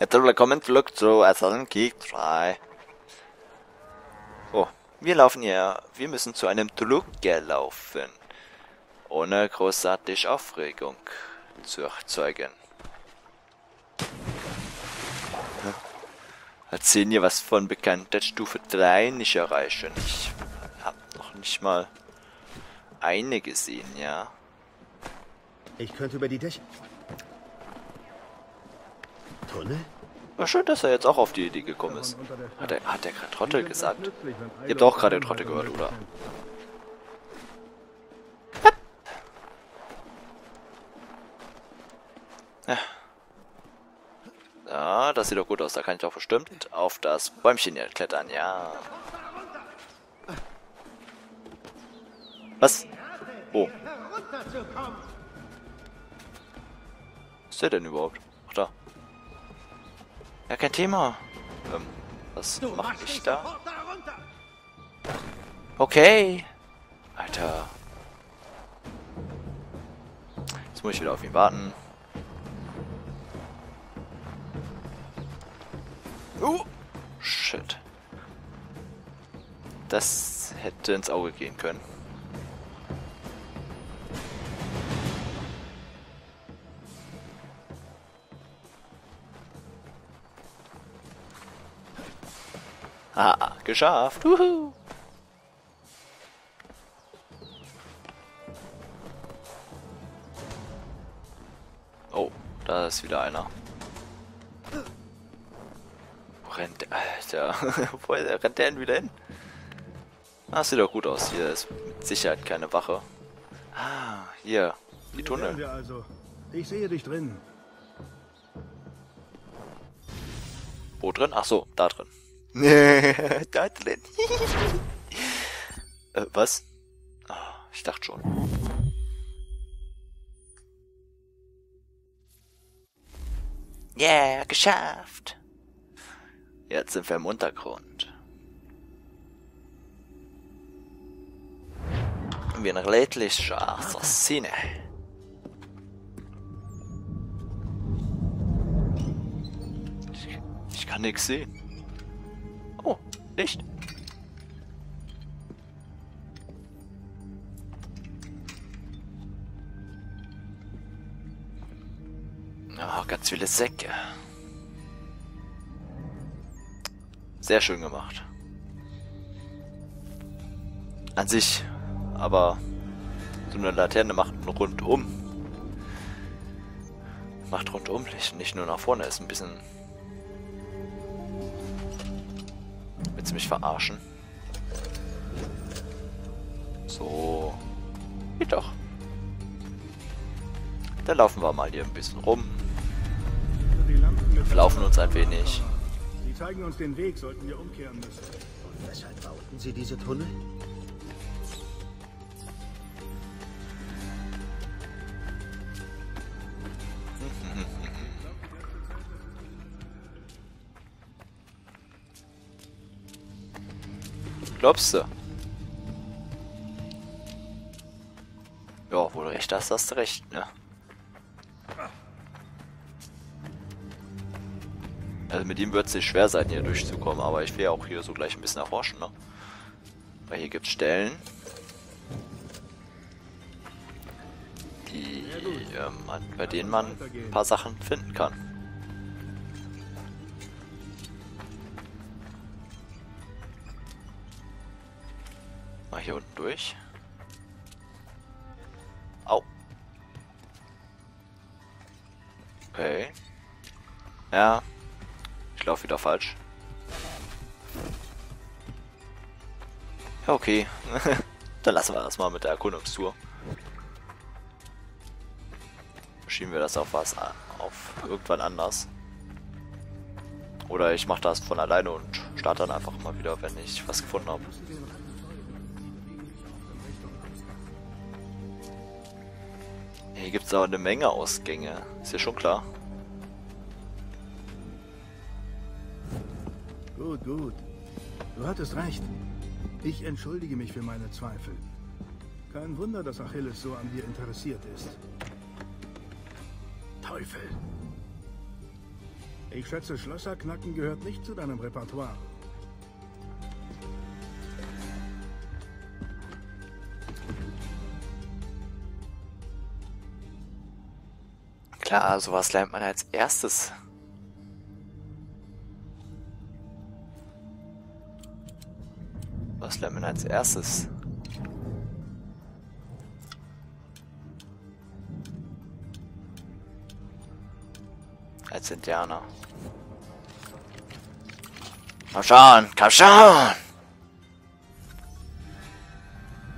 Herzlich willkommen zurück zu Assassin's Creed 3. Oh, wir laufen hier. Wir müssen zu einem Drucker laufen. Ohne großartig Aufregung zu erzeugen. Erzählen hier was von Bekanntheit Stufe 3 nicht erreichen. Ich hab noch nicht mal eine gesehen, ja. Ich könnte über die Dächer. Tunnel? War schön, dass er jetzt auch auf die Idee gekommen ist. Hat er, hat er gerade Trottel gesagt? Ihr habt auch gerade Trottel gehört, oder? Ja. Ja, das sieht doch gut aus. Da kann ich doch bestimmt auf das Bäumchen hier klettern, ja. Was? Oh. Was ist der denn überhaupt? Ja, kein Thema. Ähm, was mache ich da? Okay. Alter. Jetzt muss ich wieder auf ihn warten. Uh, shit. Das hätte ins Auge gehen können. Ah, geschafft. Uhu. Oh, da ist wieder einer. Wo rennt der? Alter, wo rennt der denn wieder hin? Ah, sieht doch gut aus. Hier ist mit Sicherheit keine Wache. Ah, hier. Die Tunnel. Wir also. Ich sehe dich drin. Wo drin? Ach so, da drin. da drin. äh, was? Oh, ich dachte schon. Yeah, geschafft. Jetzt sind wir im Untergrund. Wie ein redlicher Assassine. Ich kann nichts sehen. Licht. Oh, ganz viele Säcke. Sehr schön gemacht. An sich, aber so eine Laterne macht einen rundum. Macht rundum Licht, nicht nur nach vorne, ist ein bisschen Willst du mich verarschen? So. Geht doch. Dann laufen wir mal hier ein bisschen rum. Wir laufen uns ein wenig. Sie zeigen uns den Weg, sollten wir umkehren müssen. Und weshalb bauten Sie diese Tunnel? Glaubst du? Ja, wo du recht hast, hast du recht, ne? Also mit ihm wird es sich schwer sein, hier durchzukommen, aber ich will ja auch hier so gleich ein bisschen erforschen, ne? Weil hier gibt es Stellen, die, ähm, bei denen man ein paar Sachen finden kann. Mal hier unten durch. Au. Okay. Ja. Ich laufe wieder falsch. Ja, okay. Dann lassen wir das mal mit der Erkundungstour. Schieben wir das auf was auf irgendwann anders. Oder ich mache das von alleine und starte dann einfach mal wieder, wenn ich was gefunden habe. Hier gibt es aber eine Menge Ausgänge. Ist ja schon klar. Gut, gut. Du hattest recht. Ich entschuldige mich für meine Zweifel. Kein Wunder, dass Achilles so an dir interessiert ist. Teufel. Ich schätze, Schlösserknacken gehört nicht zu deinem Repertoire. Klar, sowas lernt man als erstes. Was lernt man als erstes? Als Indianer. Komm schon, komm schon!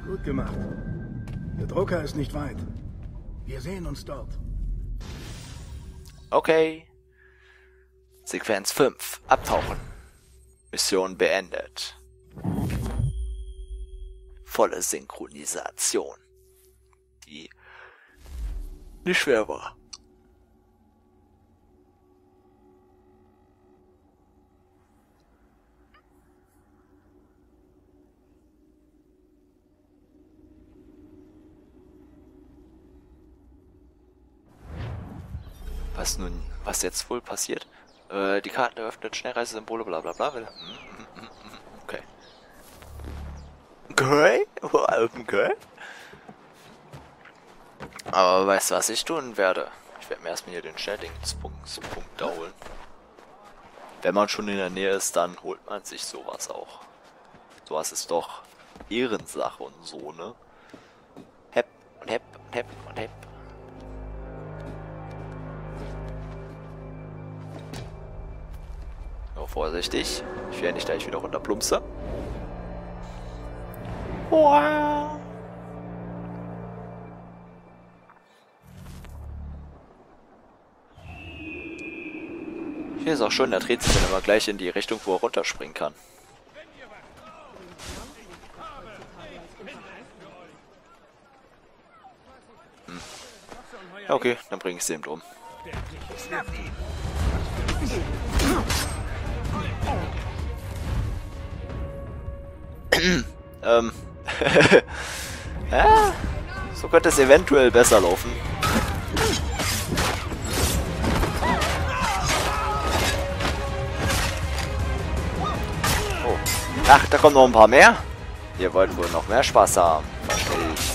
Gut gemacht. Der Drucker ist nicht weit. Wir sehen uns dort. Okay. Sequenz 5. Abtauchen. Mission beendet. Volle Synchronisation. Die nicht schwer war. Was nun, was jetzt wohl passiert? Äh, die Karten eröffnet Schnellreisesymbole, bla bla bla. Okay. Okay? Okay? Aber weißt du, was ich tun werde? Ich werde mir erstmal hier den Schnelldingspunkt holen. Wenn man schon in der Nähe ist, dann holt man sich sowas auch. Sowas ist doch Ehrensache und so, ne? Hepp und hepp und hepp und hepp. Vorsichtig. Ich werde nicht gleich wieder runterplumpse. Wow. Hier ist auch schon, der dreht sich dann immer gleich in die Richtung, wo er runterspringen kann. Hm. Okay, dann bringe ich sie ihm drum. ähm. ja, so könnte es eventuell besser laufen. Oh. Ach, da kommen noch ein paar mehr. Ihr wollt wohl noch mehr Spaß haben. Verstehe ich.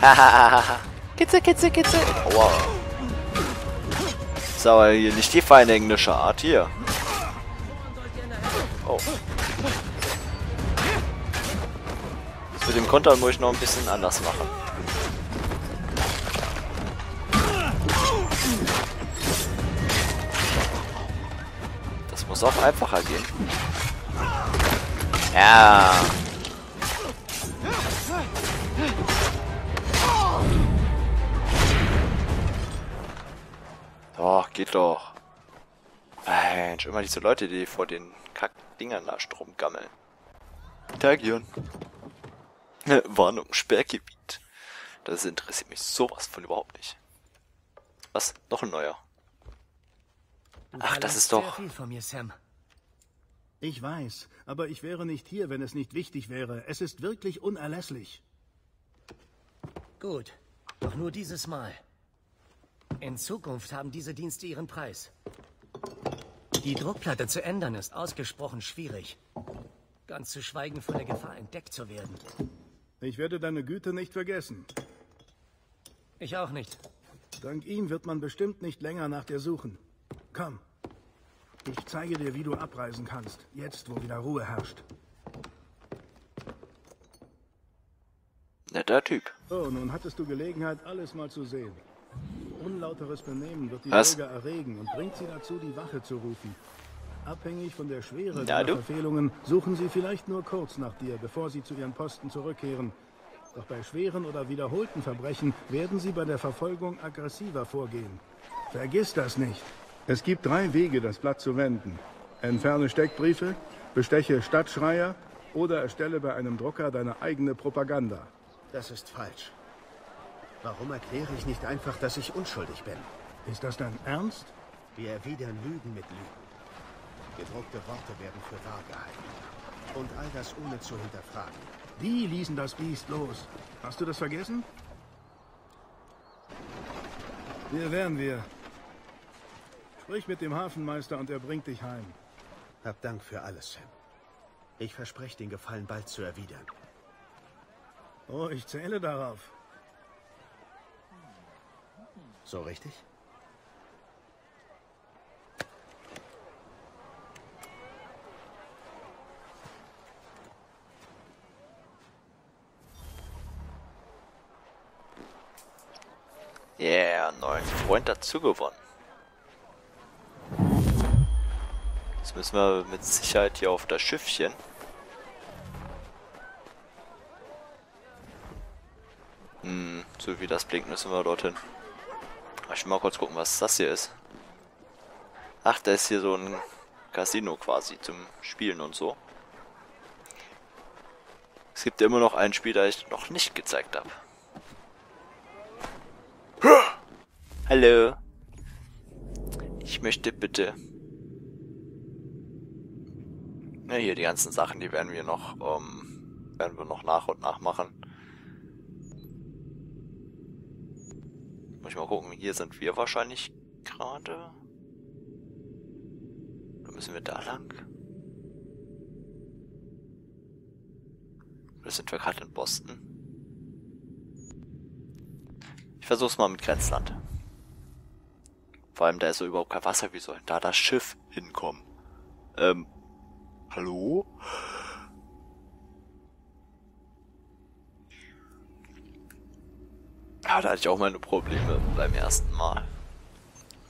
Hahaha. kitze, kitze, kitze. Aua ist aber hier nicht die feine englische Art hier. Oh. Mit dem Kontern muss ich noch ein bisschen anders machen. Das muss auch einfacher gehen. Ja. Doch, geht doch. Mensch, immer diese Leute, die vor den Kackdingern da Strom gammeln. Tagion. Warnung, Sperrgebiet. Das interessiert mich sowas von überhaupt nicht. Was? Noch ein neuer. Ach, das ist doch... Ich weiß, aber ich wäre nicht hier, wenn es nicht wichtig wäre. Es ist wirklich unerlässlich. Gut, doch nur dieses Mal. In Zukunft haben diese Dienste ihren Preis. Die Druckplatte zu ändern ist ausgesprochen schwierig. Ganz zu schweigen von der Gefahr, entdeckt zu werden. Ich werde deine Güte nicht vergessen. Ich auch nicht. Dank ihm wird man bestimmt nicht länger nach dir suchen. Komm. Ich zeige dir, wie du abreisen kannst. Jetzt, wo wieder Ruhe herrscht. Netter Typ. Oh, nun hattest du Gelegenheit, alles mal zu sehen. Unlauteres Benehmen wird die Was? Bürger erregen und bringt sie dazu, die Wache zu rufen. Abhängig von der Schwere ja, der Verfehlungen suchen sie vielleicht nur kurz nach dir, bevor sie zu ihren Posten zurückkehren. Doch bei schweren oder wiederholten Verbrechen werden sie bei der Verfolgung aggressiver vorgehen. Vergiss das nicht. Es gibt drei Wege, das Blatt zu wenden. Entferne Steckbriefe, besteche Stadtschreier oder erstelle bei einem Drucker deine eigene Propaganda. Das ist falsch. Warum erkläre ich nicht einfach, dass ich unschuldig bin? Ist das dein Ernst? Wir erwidern Lügen mit Lügen. Gedruckte Worte werden für wahr gehalten. Und all das ohne zu hinterfragen. Die ließen das Biest los. Hast du das vergessen? Hier wären wir. Sprich mit dem Hafenmeister und er bringt dich heim. Hab Dank für alles, Sam. Ich verspreche, den Gefallen bald zu erwidern. Oh, ich zähle darauf. So richtig? Yeah, neuen Freund dazu gewonnen. Jetzt müssen wir mit Sicherheit hier auf das Schiffchen. Hm, so wie das blinkt, müssen wir dorthin. Ich will mal kurz gucken, was das hier ist. Ach, da ist hier so ein Casino quasi zum Spielen und so. Es gibt immer noch ein Spiel, das ich noch nicht gezeigt habe. Hallo. Ich möchte bitte. Ja, hier die ganzen Sachen, die werden wir noch, ähm, werden wir noch nach und nach machen. Muss ich mal gucken, hier sind wir wahrscheinlich gerade. Oder müssen wir da lang? Oder sind wir gerade in Boston? Ich versuch's mal mit Grenzland. Vor allem, da ist so überhaupt kein Wasser. Wie soll da das Schiff hinkommen? Ähm, hallo? Ja, da hatte ich auch meine Probleme beim ersten Mal.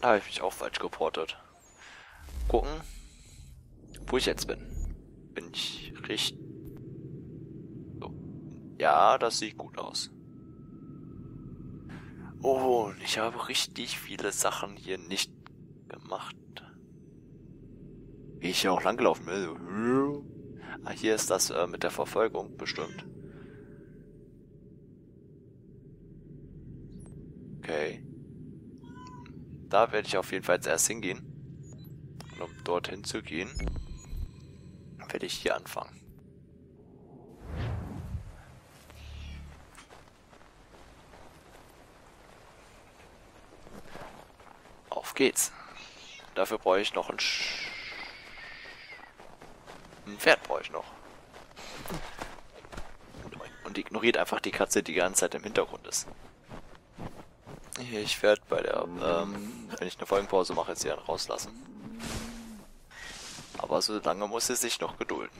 Da habe ich mich auch falsch geportet. Gucken, wo ich jetzt bin. Bin ich richtig... So. Ja, das sieht gut aus. Oh, ich habe richtig viele Sachen hier nicht gemacht. Wie ich hier auch langgelaufen bin. Ah, hier ist das äh, mit der Verfolgung bestimmt. Okay. Da werde ich auf jeden Fall erst hingehen. Und um dorthin zu gehen, werde ich hier anfangen. geht's. Dafür brauche ich noch ein, Sch ein Pferd brauche ich noch. Und ignoriert einfach die Katze, die die ganze Zeit im Hintergrund ist. Ich werde bei der, ähm, wenn ich eine Folgenpause mache, jetzt hier rauslassen. Aber so lange muss es sich noch gedulden.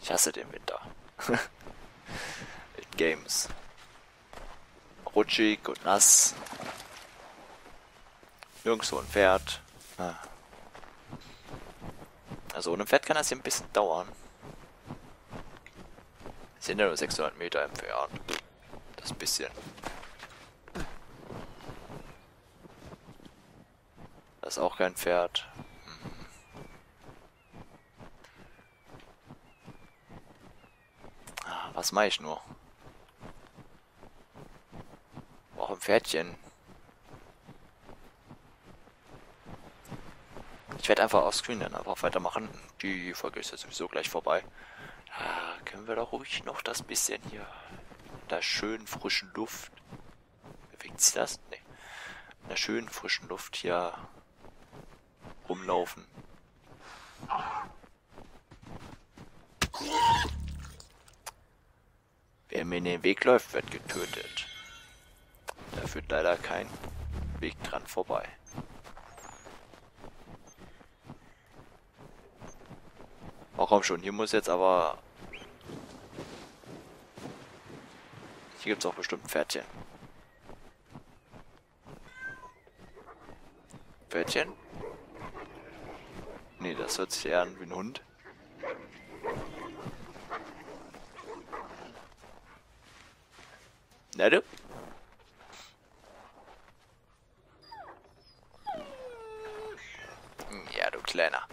Ich hasse den Winter. In Games. Rutschig und nass. Nirgendwo ein Pferd. Ah. Also ohne Pferd kann das hier ein bisschen dauern. Sind ja nur 600 Meter entfernt. Das bisschen. Das ist auch kein Pferd. Hm. Ah, was mache ich nur? Brauche ein Pferdchen. Ich werde einfach offscreen dann einfach weitermachen. Die Folge ist ja sowieso gleich vorbei. Da können wir doch ruhig noch das bisschen hier der schönen frischen Luft. Bewegt sich das? Nee. In der schönen frischen Luft hier rumlaufen. Wer mir in den Weg läuft, wird getötet. Da führt leider kein Weg dran vorbei. Oh komm schon, hier muss jetzt aber... Hier gibt es auch bestimmt ein Pferdchen. Pferdchen? Nee, das hört sich eher an wie ein Hund. Na du? Ja, du Kleiner.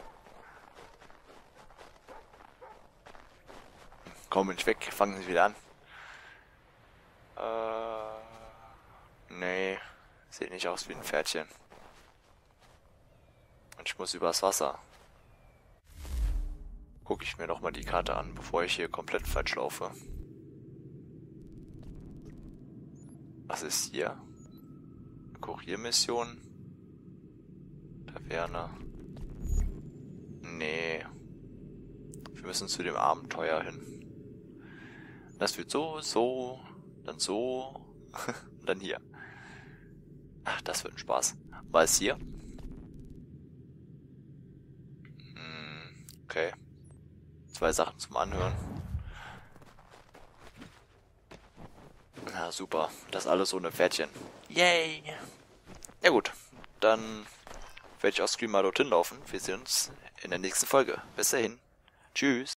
Komm nicht weg, fangen sie wieder an. Äh, nee, sieht nicht aus wie ein Pferdchen. Und ich muss übers Wasser. gucke ich mir nochmal die Karte an, bevor ich hier komplett falsch laufe. Was ist hier? Kuriermission? Taverne. Nee. Wir müssen zu dem Abenteuer hin. Das wird so, so, dann so, dann hier. Ach, das wird ein Spaß. Was ist hier? Hm, okay. Zwei Sachen zum Anhören. Na super, das alles ohne Pferdchen. Yay! Ja gut, dann werde ich auch Scream mal dorthin laufen. Wir sehen uns in der nächsten Folge. Bis dahin. Tschüss.